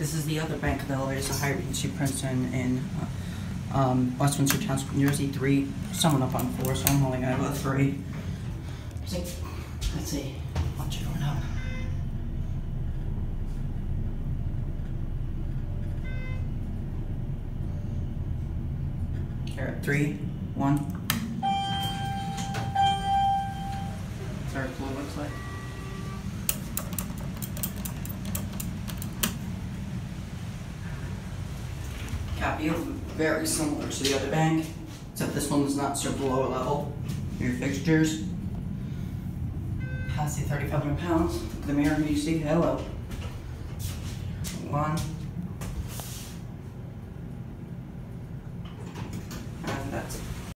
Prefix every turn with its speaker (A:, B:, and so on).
A: This is the other bank of elevators, the Hyatt Regency Princeton in uh, um, West Windsor Township, New Jersey, three, someone up on four, so I'm only gonna go three. So, Let's see, what's it on? Here, three, one. Third floor looks like. Copy very similar to the other bank, except this one does not serve the lower level. Your fixtures. Thirty-five hundred pounds. Look at The mirror, you see, hello. One,